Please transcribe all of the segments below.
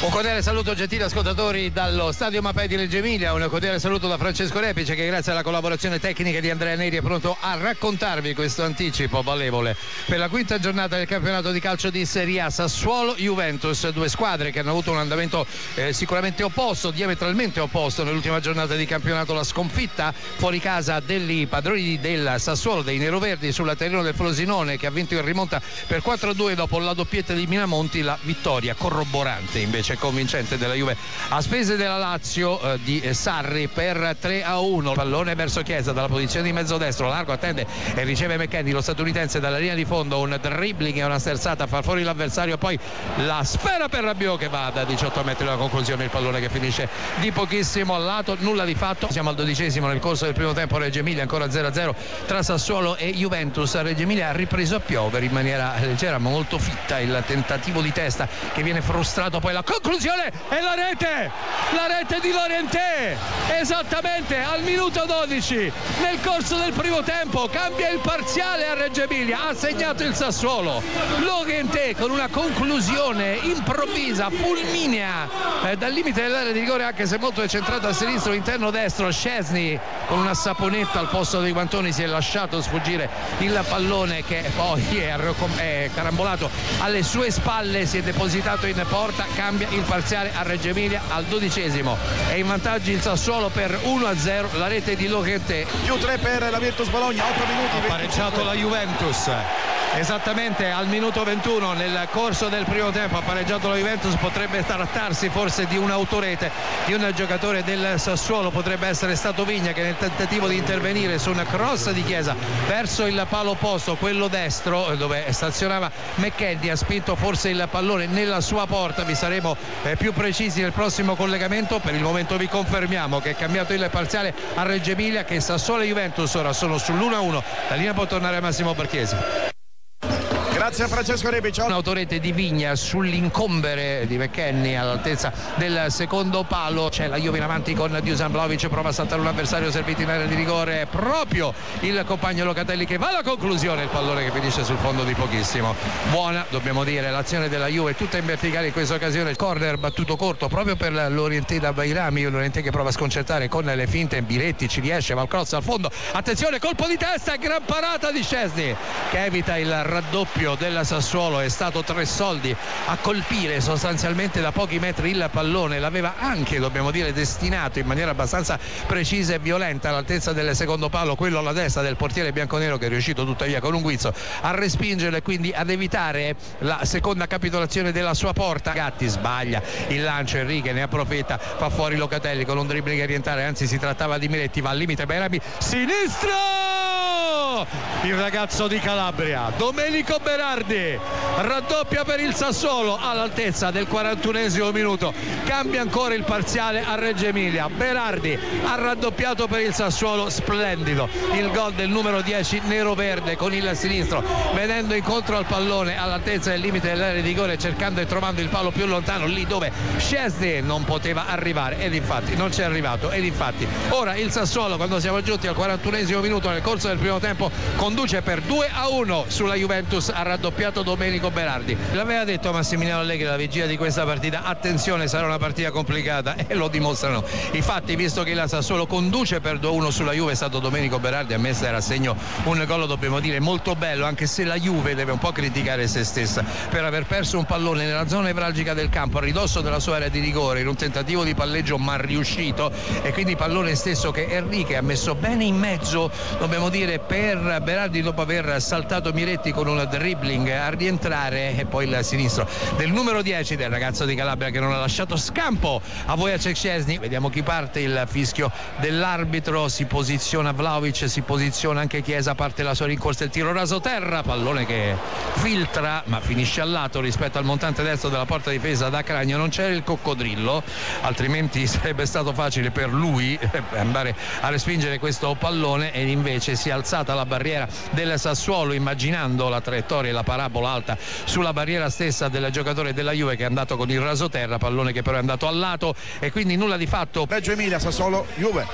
Un cordiale saluto gentili ascoltatori dallo Stadio Mapei di Reggio Emilia, un cordiale saluto da Francesco Repice che grazie alla collaborazione tecnica di Andrea Neri è pronto a raccontarvi questo anticipo valevole per la quinta giornata del campionato di calcio di Serie A. Sassuolo-Juventus, due squadre che hanno avuto un andamento eh, sicuramente opposto, diametralmente opposto nell'ultima giornata di campionato, la sconfitta fuori casa degli padroni del Sassuolo, dei Neroverdi sulla terreno del Frosinone che ha vinto in rimonta per 4-2 dopo la doppietta di Minamonti, la vittoria corroborante invece invece convincente della Juve. A spese della Lazio eh, di Sarri per 3 a 1 pallone verso Chiesa dalla posizione di mezzo destro. Largo attende e riceve McKenny lo statunitense dalla linea di fondo. Un dribbling e una sterzata a far fuori l'avversario. Poi la sfera per Rabiot che va da 18 metri alla conclusione. Il pallone che finisce di pochissimo al lato. Nulla di fatto. Siamo al dodicesimo nel corso del primo tempo. Reggio Emilia ancora 0-0 tra Sassuolo e Juventus. Reggio Emilia ha ripreso a piovere in maniera leggera ma molto fitta. Il tentativo di testa che viene frustrato poi la conclusione e la rete la rete di Lorientè esattamente al minuto 12 nel corso del primo tempo cambia il parziale a Reggio Emilia ha segnato il Sassuolo. Lorientè con una conclusione improvvisa fulminea eh, dal limite dell'area di rigore anche se molto decentrata a sinistro interno destro Scesni con una saponetta al posto dei guantoni si è lasciato sfuggire il pallone che poi è, è carambolato alle sue spalle si è depositato in porta cambia il parziale a Reggio Emilia al dodicesimo. È in vantaggio il Sassuolo per 1-0 la rete di Lochetè più 3 per la Virtus Bologna 8 minuti ha pareggiato la Juventus esattamente al minuto 21 nel corso del primo tempo ha pareggiato la Juventus potrebbe trattarsi forse di un'autorete di un giocatore del Sassuolo potrebbe essere stato Vigna che nel tentativo di intervenire su una cross di Chiesa verso il palo opposto quello destro dove stazionava McKendy ha spinto forse il pallone nella sua porta vi saremo eh, più precisi nel prossimo collegamento per il momento vi confermiamo che è cambiato il parziale a Reggio Emilia che Sassuolo e Juventus ora sono sull'1-1 la linea può tornare a Massimo Borchesi Grazie a Francesco Rebic. Un'autorete di Vigna sull'incombere di McKenny all'altezza del secondo palo. C'è la Juve in avanti con Dusan Vlaovic, prova a saltare un avversario servito in area di rigore. Proprio il compagno Locatelli che va alla conclusione. Il pallone che finisce sul fondo di pochissimo. Buona, dobbiamo dire, l'azione della Juve tutta in verticale in questa occasione. Corner battuto corto proprio per l'Orienté da Bairami. L'Orienté che prova a sconcertare con le finte. Biretti ci riesce, va al cross al fondo. Attenzione, colpo di testa, gran parata di Scesni che evita il raddoppio del Sassuolo è stato tre soldi a colpire sostanzialmente da pochi metri il pallone l'aveva anche dobbiamo dire destinato in maniera abbastanza precisa e violenta all'altezza del secondo palo quello alla destra del portiere bianconero che è riuscito tuttavia con un guizzo a respingerlo e quindi ad evitare la seconda capitolazione della sua porta. Gatti sbaglia il lancio Enrique ne approfitta fa fuori Locatelli con un dribbling a rientrare anzi si trattava di Miretti va al limite Berami il ragazzo di Calabria. Domenico Berardi raddoppia per il Sassuolo all'altezza del 41esimo minuto. Cambia ancora il parziale a Reggio Emilia. Berardi ha raddoppiato per il Sassuolo splendido. Il gol del numero 10 nero verde con il sinistro venendo incontro al pallone all'altezza del limite dell'area di rigore cercando e trovando il palo più lontano lì dove Scesni non poteva arrivare. Ed infatti non c'è arrivato. Ed infatti ora il Sassuolo quando siamo giunti al 41esimo minuto nel corso del primo tempo conduce per 2 a 1 sulla Juventus ha raddoppiato Domenico Berardi. L'aveva detto Massimiliano Allegri alla vigilia di questa partita, attenzione sarà una partita complicata e lo dimostrano i fatti, visto che la Sassuolo conduce per 2-1 sulla Juve, è stato Domenico Berardi a messa era segno un gol dobbiamo dire molto bello, anche se la Juve deve un po' criticare se stessa per aver perso un pallone nella zona nevralgica del campo a ridosso della sua area di rigore in un tentativo di palleggio mal riuscito e quindi pallone stesso che Enrique ha messo bene in mezzo, dobbiamo dire, per Berardi dopo aver saltato Miretti con un dribbling a rientrare e poi il sinistro del numero 10 del ragazzo di Calabria che non ha lasciato scampo. A Wojciech Szczesny vediamo chi parte il fischio dell'arbitro. Si posiziona Vlaovic si posiziona anche Chiesa parte la sua rincorsa il tiro raso terra pallone che filtra ma finisce al lato rispetto al montante destro della porta difesa da Cragno. Non c'era il coccodrillo altrimenti sarebbe stato facile per lui andare a respingere questo pallone ed invece si è alzata la barriera del Sassuolo immaginando la traiettoria e la parabola alta sulla barriera stessa del giocatore della Juve che è andato con il rasoterra, pallone che però è andato al lato e quindi nulla di fatto. Reggio Emilia, Sassuolo, Juve.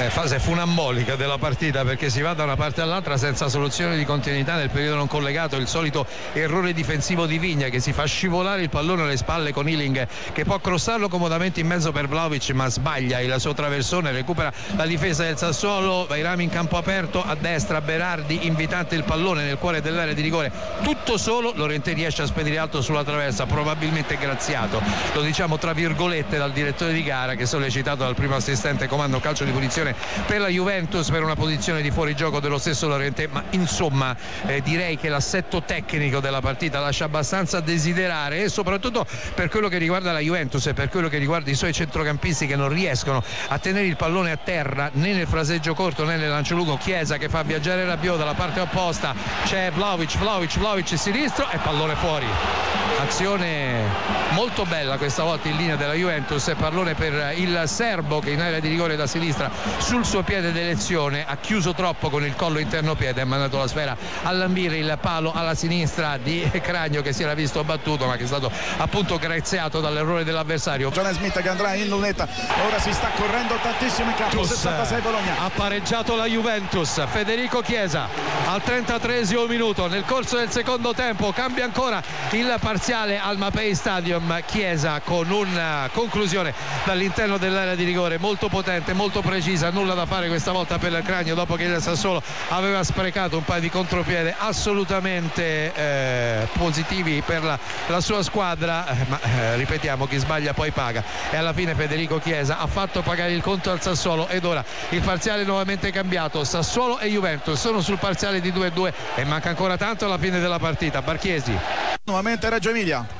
Eh, fase funambolica della partita perché si va da una parte all'altra senza soluzione di continuità nel periodo non collegato, il solito errore difensivo di Vigna che si fa scivolare il pallone alle spalle con Ealing che può crossarlo comodamente in mezzo per Vlaovic ma sbaglia il suo traversone, recupera la difesa del Sassuolo, Vairami in campo aperto a destra Berardi invitante il pallone nel cuore dell'area di rigore, tutto solo Lorente riesce a spedire alto sulla traversa, probabilmente graziato, lo diciamo tra virgolette dal direttore di gara che sollecitato dal primo assistente comando calcio di punizione per la Juventus per una posizione di fuorigioco dello stesso Lorente, ma insomma eh, direi che l'assetto tecnico della partita lascia abbastanza desiderare e soprattutto per quello che riguarda la Juventus e per quello che riguarda i suoi centrocampisti che non riescono a tenere il pallone a terra né nel fraseggio corto né nel lancio lungo. Chiesa che fa viaggiare Rabiot dalla parte opposta c'è Vlaovic, Vlaovic, Vlaovic sinistro e pallone fuori. Azione molto bella questa volta in linea della Juventus e pallone per il serbo che in area di rigore da sinistra sul suo piede d'elezione ha chiuso troppo con il collo interno piede ha mandato la sfera a lambire il palo alla sinistra di Cragno che si era visto battuto ma che è stato appunto graziato dall'errore dell'avversario. John Smith che andrà in lunetta ora si sta correndo tantissimo in campo 66 Bologna. Ha pareggiato la Juventus. Federico Chiesa al 33 minuto. Nel corso del secondo tempo cambia ancora il parziale al Mapei Stadium. Chiesa con una conclusione dall'interno dell'area di rigore. Molto potente molto precisa. Nulla da fare questa volta per il Cranio dopo che il Sassuolo aveva sprecato un paio di contropiede assolutamente eh, positivi per la, la sua squadra. Eh, ma eh, ripetiamo chi sbaglia poi paga. E alla fine Federico Chiesa ha fatto pagare il conto al Sassuolo ed ora il parziale nuovamente cambiato. Sassuolo e Juventus sono sul parziale di 2-2 e manca ancora tanto alla fine della partita. Barchiesi. Nuovamente Reggio Emilia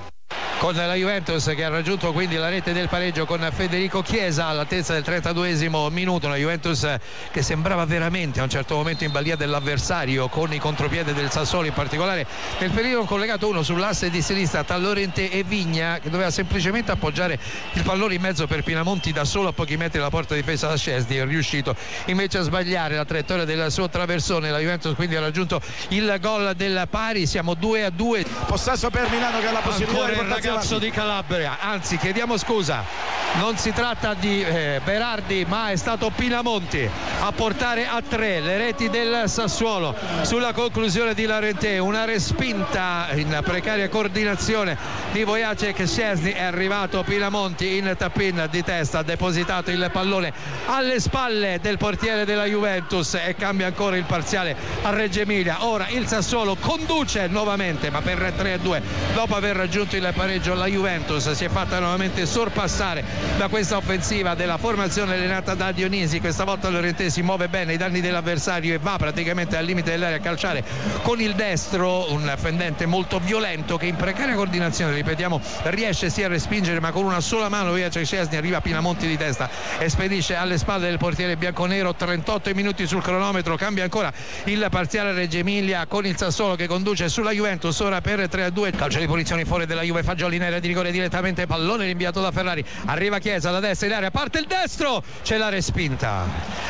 con la Juventus che ha raggiunto quindi la rete del pareggio con Federico Chiesa all'altezza del 32esimo minuto. Una Juventus che sembrava veramente a un certo momento in balia dell'avversario con i contropiede del Sassuolo in particolare nel periodo collegato uno sull'asse di sinistra tra Lorente e Vigna che doveva semplicemente appoggiare il pallone in mezzo per Pinamonti da solo a pochi metri dalla porta difesa da Scesni è riuscito invece a sbagliare la traiettoria del suo traversone. La Juventus quindi ha raggiunto il gol del pari siamo 2 a 2 possesso per Milano che ha la possibilità Ancora di portarsi avanti. di Calabria. Anzi chiediamo scusa. Non si tratta di eh, Berardi ma è stato Pinamonti a portare a tre le reti del Sassuolo. Sulla conclusione di Larente una respinta in precaria coordinazione di Vojacek Scesni è arrivato Pinamonti in tappin di testa ha depositato il pallone alle spalle del portiere della Juventus e cambia ancora il parziale a Reggio Emilia. Ora il Sassuolo conduce nuovamente ma per 3-2 dopo aver raggiunto il pareggio la Juventus si è fatta nuovamente sorpassare da questa offensiva della formazione allenata da Dionisi. Questa volta Lorente si muove bene ai danni dell'avversario e va praticamente al limite dell'area a calciare con il destro un fendente molto violento che in precaria coordinazione ripetiamo riesce sia a respingere ma con una sola mano via Cesni arriva a Pinamonti di testa e spedisce alle spalle del portiere bianconero. 38 minuti sul cronometro cambia ancora il parziale Reggio Emilia con il Sassuolo che conduce sulla Juventus ora per 3-2 calcio di punizione fuori della Juve Fagioli in area di rigore direttamente pallone rinviato da Ferrari. Arriva Chiesa da destra in area parte il destro c'è la respinta.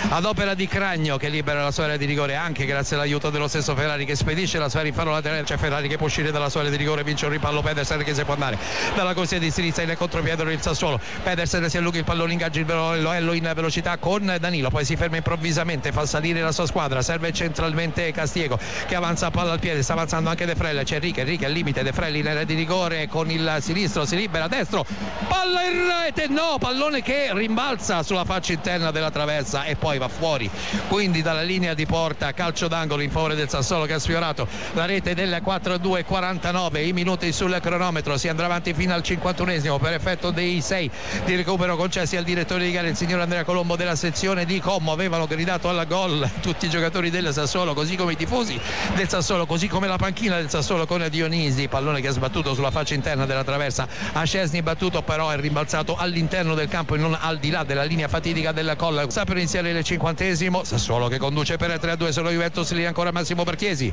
Ad opera di Cragno che libera la sua area di rigore anche grazie all'aiuto dello stesso Ferrari che spedisce la sfera in laterale. C'è Ferrari che può uscire dalla sua area di rigore vince un ripallo Pedersen che si può andare dalla corsia di sinistra in contropiede il Sassuolo Pedersen si allunga il pallone ingaggia il Loello in velocità con Danilo poi si ferma improvvisamente fa salire la sua squadra serve centralmente Castiego che avanza a palla al piede sta avanzando anche De Frelle c'è Enrique Enrique al limite De Frelli in area di rigore con il sinistro si libera destro palla in rete no pallone che rimbalza sulla faccia interna della traversa e poi va fuori quindi dalla linea di porta calcio d'angolo in favore del Sassuolo che ha sfiorato la rete del 4-2 49 i minuti sul cronometro si andrà avanti fino al 51esimo per effetto dei 6 di recupero concessi al direttore di gara il signor Andrea Colombo della sezione di Como avevano gridato alla gol tutti i giocatori del Sassuolo così come i tifosi del Sassuolo così come la panchina del Sassuolo con Dionisi pallone che ha sbattuto sulla faccia interna della traversa a Scesni battuto però è rimbalzato all'interno del campo e non al di là della linea fatidica della colla sta per iniziare il cinquantesimo Sassuolo che conduce per 3-2 solo Juventus lì ancora Massimo Perchiesi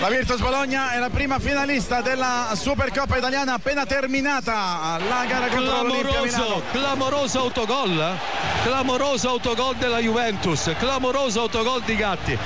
La Virtus Bologna è la prima finalista della Supercoppa italiana appena terminata la gara contro l'Olimpia clamoroso, Milano. clamoroso autogol eh? clamoroso autogol della Juventus clamoroso autogol di Gatti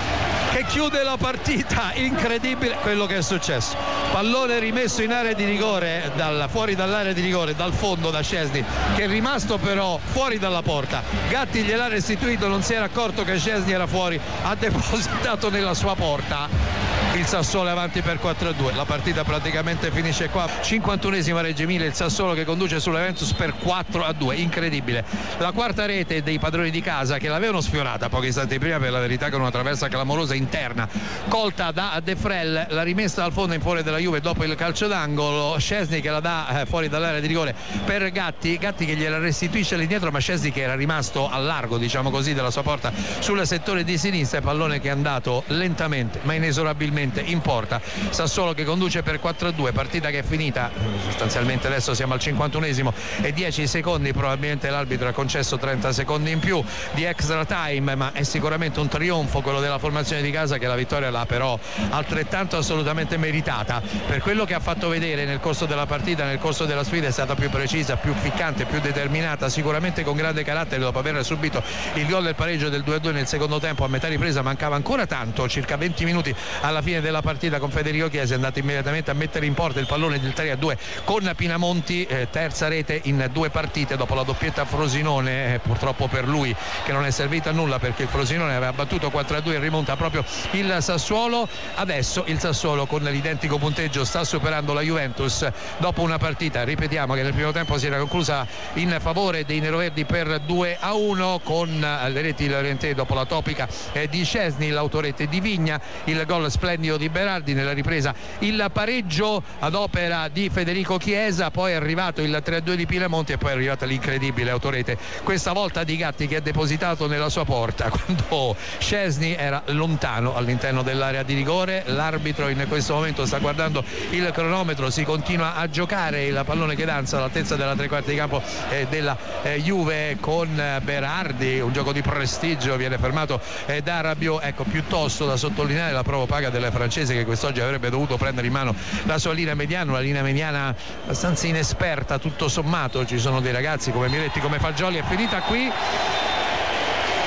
che chiude la partita. Incredibile quello che è successo. Pallone rimesso in area di rigore dal, fuori dall'area di rigore dal fondo da Scesni che è rimasto però fuori dalla porta. Gatti gliel'ha restituito non si era accorto che Scesni era fuori ha depositato nella sua porta il Sassuolo è avanti per 4-2 la partita praticamente finisce qua. 51esima Reggio Emilia il Sassuolo che conduce sull'Eventus per 4-2 incredibile. La quarta rete dei padroni di casa che l'avevano sfiorata pochi istanti prima per la verità con una traversa clamorosa interna colta da De Frel la rimessa al fondo in fuori della Juve dopo il calcio d'angolo Scesni che la dà eh, fuori dall'area di rigore per Gatti Gatti che gliela restituisce all'indietro ma Scesni che era rimasto a largo diciamo così della sua porta sul settore di sinistra pallone che è andato lentamente ma inesorabilmente in porta. Sassuolo che conduce per 4-2 partita che è finita sostanzialmente adesso siamo al 51esimo e 10 secondi probabilmente l'arbitro ha concesso 30 secondi in più di extra time ma è sicuramente un trionfo quello della formazione di casa che la vittoria l'ha però altrettanto assolutamente meritata. Per quello che ha fatto vedere nel corso della partita nel corso della sfida è stata più precisa più ficcante più determinata sicuramente con grande carattere dopo aver subito il gol del pareggio del 2-2 nel secondo tempo a metà ripresa mancava ancora tanto circa 20 minuti alla fine della partita con Federico Chiesa è andato immediatamente a mettere in porta il pallone del 3-2 con Pinamonti eh, terza rete in due partite dopo la doppietta Frosinone eh, purtroppo per lui che non è servita a nulla perché il Frosinone aveva battuto 4-2 e rimonta proprio il Sassuolo. Adesso il Sassuolo con l'identico punteggio sta superando la Juventus. Dopo una partita ripetiamo che nel primo tempo si era conclusa in favore dei neroverdi per 2 a 1 con eh, le reti Lorientè dopo la topica eh, di Cesni l'autorete di Vigna il gol splendido di Berardi nella ripresa. Il pareggio ad opera di Federico Chiesa poi è arrivato il 3-2 di Pilemonti e poi è arrivata l'incredibile autorete questa volta di Gatti che è depositato nella sua porta quando Scesni era lontano all'interno dell'area di rigore. L'arbitro in questo momento sta guardando il cronometro si continua a giocare il pallone che danza all'altezza della tre quarti di campo eh, della eh, Juve con Berardi. Un gioco di prestigio viene fermato eh, da Rabiot. Ecco piuttosto da sottolineare la prova paga del francese che quest'oggi avrebbe dovuto prendere in mano la sua linea mediana una linea mediana abbastanza inesperta tutto sommato. Ci sono dei ragazzi come Miretti come Fagioli è finita qui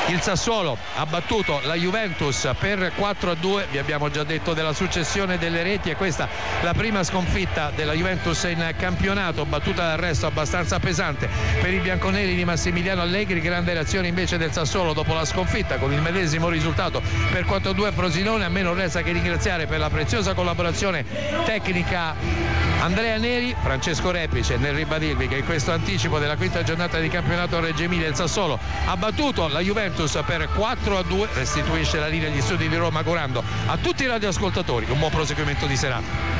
il Sassuolo ha battuto la Juventus per 4 a 2 vi abbiamo già detto della successione delle reti e questa la prima sconfitta della Juventus in campionato battuta d'arresto abbastanza pesante per i bianconeri di Massimiliano Allegri. Grande reazione invece del Sassuolo dopo la sconfitta con il medesimo risultato per 4 a 2 Frosinone a me non resta che ringraziare per la preziosa collaborazione tecnica Andrea Neri, Francesco Repice nel ribadirvi che in questo anticipo della quinta giornata di campionato Reggio Emilia il Sassuolo ha battuto la Juventus per 4 a 2 restituisce la linea agli studi di Roma augurando a tutti i radioascoltatori un buon proseguimento di serata